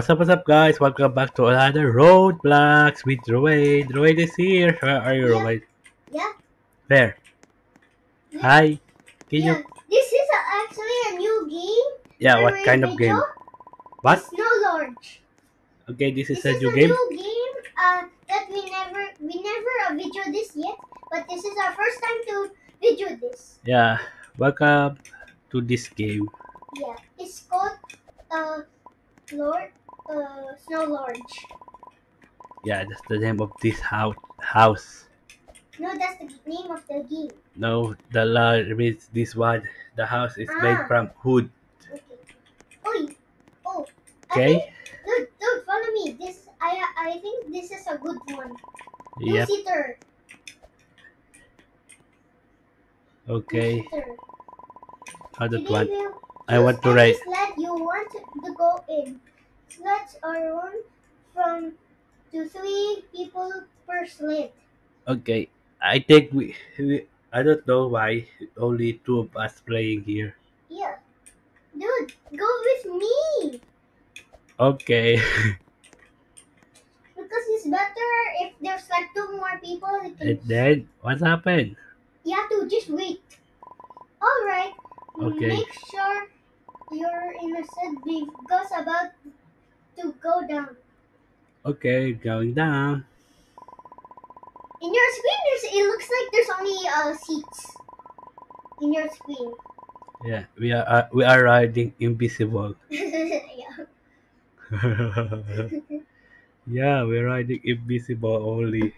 What's up, what's up, guys? Welcome back to another Roblox with Roade. Roade is here. Where are you, Yeah. Roade? Yeah. There. Yeah. Hi. Can yeah. you? This is actually a new game. Yeah. What kind of game? What? Snow Lodge. Okay, this is This a is new a game. new game uh, that we never we never uh, video this yet, but this is our first time to video this. Yeah. Welcome to this game. Yeah, it's called uh, Lord uh, Snow Lodge. Yeah, that's the name of this house. House. No, that's the name of the game. No, the la means this one. The house is made Ah. from wood. Okay. Oh, oh. Okay. dude, dude, follow me. This I I think this is a good one. Two Yep. seater. Okay. That one? I want to write. sled you want to go in. Sleds are run from to three people per sled. Okay. I think we, we. I don't know why only two of us playing here. Yeah. Dude, go with me. Okay. Because it's better if there's like two more people. And then what happened? you have to just wait. Alright. Okay. Make sure you're in a sled because about to go down. Okay, going down. In your screen, there's, it looks like there's only uh, seats. In your screen. Yeah, we are uh, we are riding invisible. yeah. yeah, we're riding invisible only.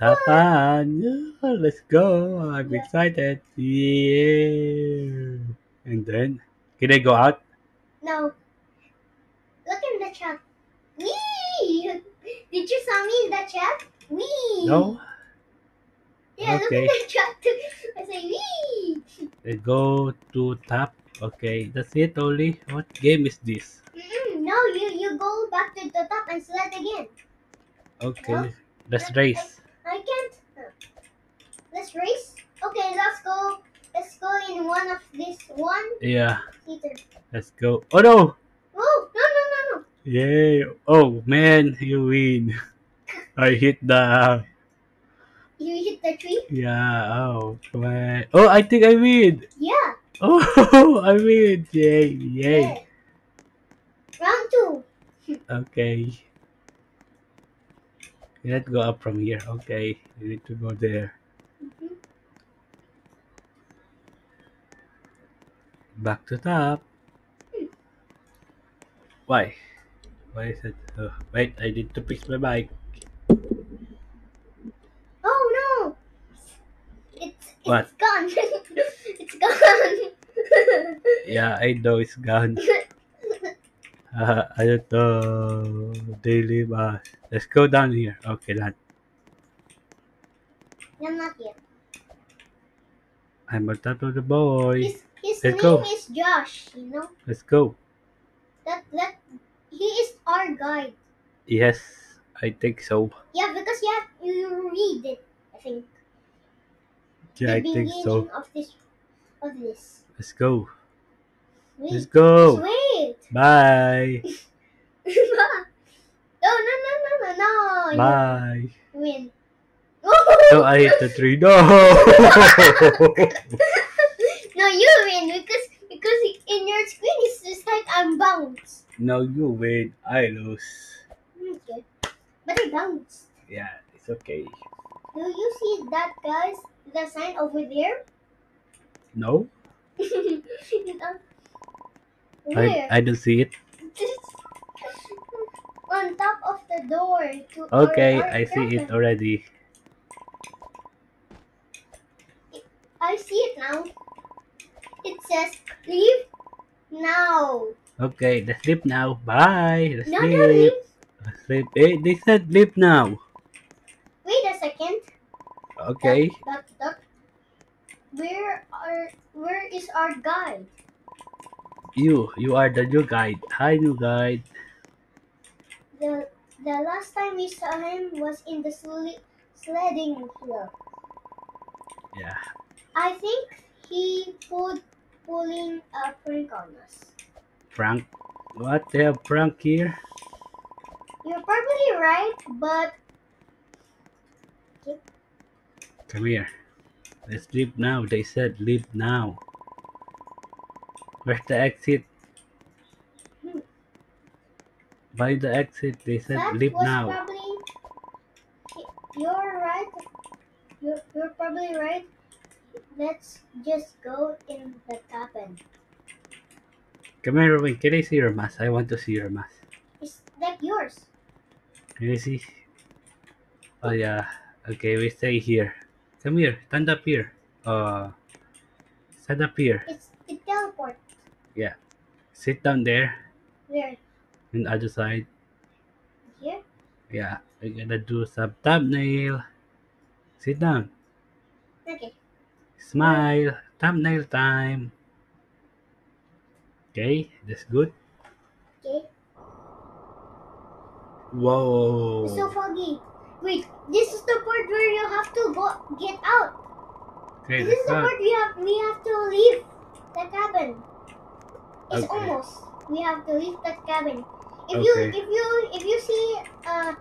Have fun! Yeah, let's go! I'm Yeah. excited. Yeah. And then, can I go out? No. Look in the chat. Wee! Did you saw me in the chat? Wee! No. Yeah, look Okay. in the chat. I say wee! Go to tap. Okay, that's it only. What game is this? Mm-mm, no, you you go back to the top and sled again. Okay, let's race. I can't. uh, Let's race. Okay, let's go. Let's go in one of this one Yeah, seater. let's go. Oh no! Oh no no no no! Yay! Oh man, you win. I hit the You hit the tree. yeah. Oh come on. Oh, I think I win. Yeah. Oh, I win! Yay! Yay! yeah. Round two. Okay. Let's go up from here. Okay, we need to go there. Back to top. Why? Why is it? Oh, wait, I need to fix my bike. Oh no! It's it's What? gone. it's gone. Yeah, I know it's gone. Uh, I don't know. Daily bus. Let's go down here. Okay, that. no, not yet. I'm on top of the boy. His Let's name go. is Josh. You know Let's go. that that he is our guide. Yes, I think so. Yeah, because you have you read it. I think Yeah, I think so. of this of this. Let's go. Wait, Let's go. wait. Bye. no, no, no, no, no, no. Bye. You win. Oh, I hit the tree. No. no, you win because because in your screen it's just like I'm bounced. no, you win. I lose. Okay, but I bounced. Yeah, it's okay. Do you see that, guys? The sign over there? No, Where? I I don't see it. On top of the door. To Okay, our- our I see it already. I see it now. It says leave now. Okay, let's sleep now. Bye. Let's No, no, sleep. leave. Let's sleep. Hey, they said sleep now. Wait a second. Okay. Duck, duck, duck. Where are where is our guide? You, you are the new guide. Hi, new guide. The the last time we saw him was in the sle- sledding hill. Yeah. I think he pulled pulling a prank on us. prank. What? They have prank here? You're probably right, but Come here. Let's leave now. They said leave now. Where's the exit? Hmm. By the exit, they said that leave now. probably. You're right. You're, you're probably right. Let's just go in the cabin. Come here, Robin. Can I see your mask? I want to see your mask. Is that yours? Can I see? Oh yeah. Okay, we stay here. Come here. Stand up here. Uh, stand up here. It's it teleport. Yeah. Sit down there. Where? On the other side. Here? Yeah. We're gonna do some thumbnail. Sit down. Okay. Smile. Thumbnail time. Okay, that's good. Okay. Whoa. It's so foggy. Wait, this is the part where you have to go get out. Okay, This is the part we have we have to leave the cabin. It's Okay. almost. We have to leave that cabin. If you if you if you see uh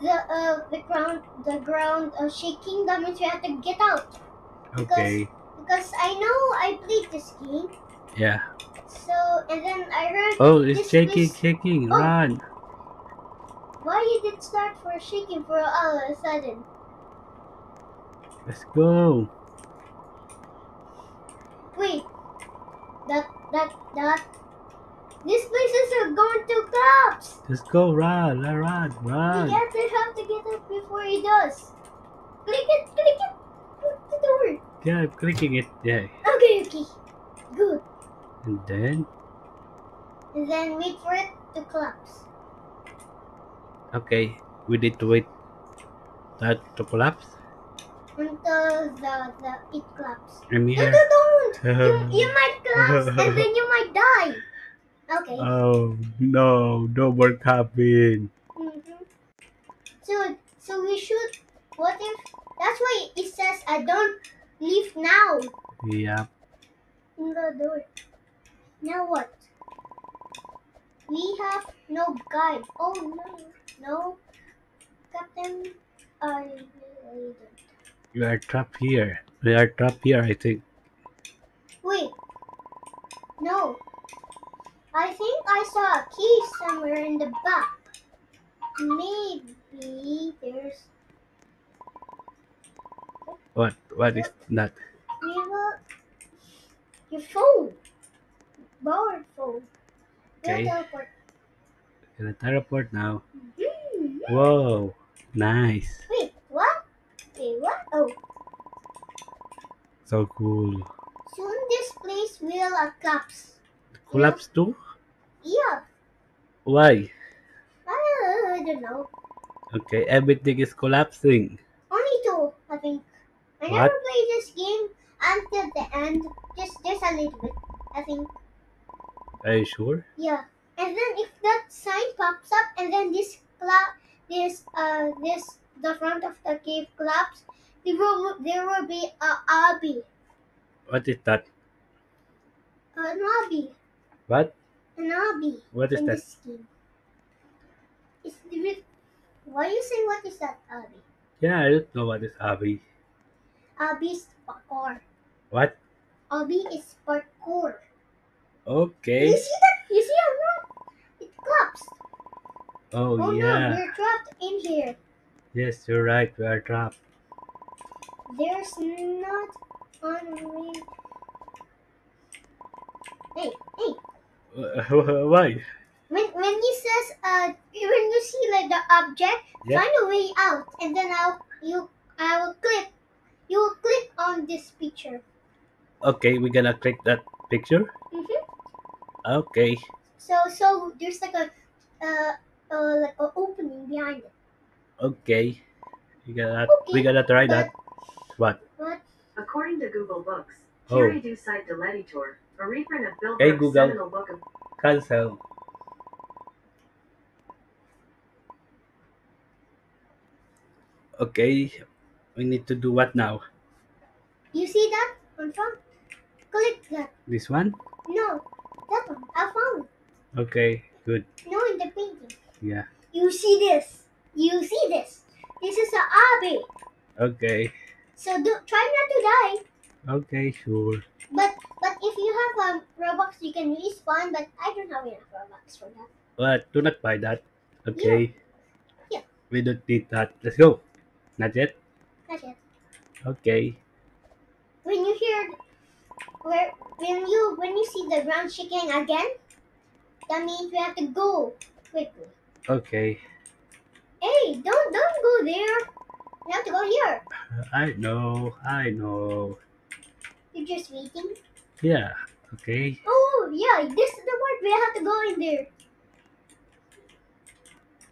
the uh the ground the ground uh, shaking, that means we have to get out. Okay. Because I know I played this game. Yeah. So and then I heard Oh, it's shaking, shaking. Oh. Run. why did it start for shaking for all of a sudden? Let's go. Wait, that that that these places are going to collapse. Let's go. Run. Run. Run. We Run. have to have to get up before he does. Click it, click it. The door. Yeah, I'm clicking it. Yeah. Okay, okay. Good. And then, And then wait for it to collapse. okay, we need to wait that to collapse. Until the, the it collapses. I'm No, no, don't! You, you might collapse and then you might die. Okay. Oh no, no more cabin. Mm-hmm. So, so we should. What if? That's why it says I don't leave now Yeah. in the door. Now what? We have no guide. Oh no, no, Captain. I really don't. You are trapped here. We are trapped here, I think. Wait. No. I think I saw a key somewhere in the back. Maybe there's. What? What is that? Will. Your phone. Borrowed phone. Okay. teleport. Gonna teleport now. Mhm. Whoa. Nice. Wait, what? Wait, what? Oh, So cool. soon this place will collapse. Collapse too? Yeah. Why? I don't know. Okay, everything is collapsing. Only two, I think. I What? never played this game until the end. Just, just a little bit. I think. Are you sure? Yeah. And then if that sign pops up, and then this cla- this uh this the front of the cave collapse, there will there will be a obby, What is that? an obby, What? an obby. What is that? Is the why you say what is that obby? Yeah, I don't know what is obby. Obby is parkour. What? Obby is parkour. Okay. You see that? You see how not? It collapsed. Oh, Oh no, yeah. we're trapped in here. Yes, you're right. We are trapped. There's not on me. Hey, hey. Why? When when he says uh when you see like the object, Yeah. find a way out, and then I'll you I will click. You will click on this picture. Okay, we're gonna click that picture. Mm-hmm. Okay. So so there's like a uh, uh like an opening behind it. Okay. We gotta Okay, we gotta try that. What? But According to Google Books, Oh. Thierry du site de l'editor, a reprint of Bill Hey, Brooks' Google. seminal book of Cancel. Okay. We need to do what now? you see that on front? Click that. This one? No, that one. I found. it. Okay, good. No, in the painting. Yeah. You see this. You see this. This is a obby. Okay. So do try not to die. Okay, sure. But but if you have um, Robux, you can respawn. But I don't have enough Robux for that. But do not buy that. Okay. Yeah. We don't need that. Let's go. Not yet. That's it. Okay. When you hear where when you when you see the ground shaking again, that means we have to go quickly. Okay. Hey, don't don't go there. We have to go here. I know. I know. You're just waiting. Yeah. Okay. Oh yeah, this is the part we have to go in there.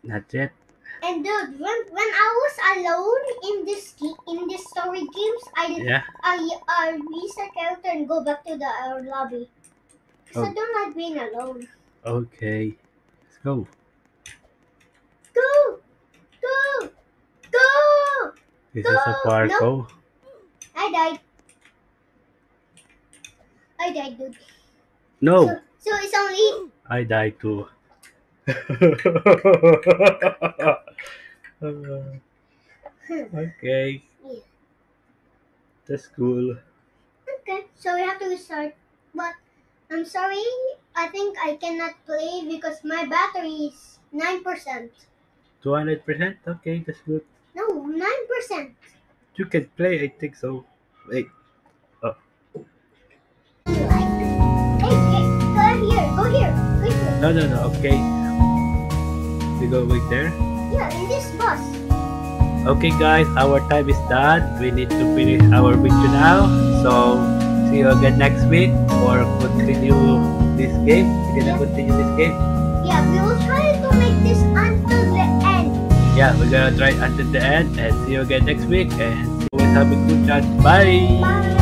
Not yet. And dude, when when I was alone in this in this story games, I Yeah. I uh, reset character and go back to the uh, lobby. So Oh. I don't like being alone. Okay. Let's go. Go, go, go! Is this is a No, Farco. I died. I died, dude. No. So, so it's only I died too. Uh, hmm. okay. Yeah. That's cool. okay. So we have to restart. But I'm sorry. I think I cannot play because my battery is nine percent. 200%? Okay, that's good. No, nine percent. You can play, I think so. Wait. Oh. Hey, hey, go here. Go here. Go here. No, no, no. Okay. We go wait there. Yeah, in this bus. Okay, guys, our time is done. We need to finish our video now. So, see you again next week or continue this game. We're gonna continue this game. Yeah, we will try to make this until the end. Yeah, we're gonna try until the end and see you again next week. And always have a good chat. Bye. Bye.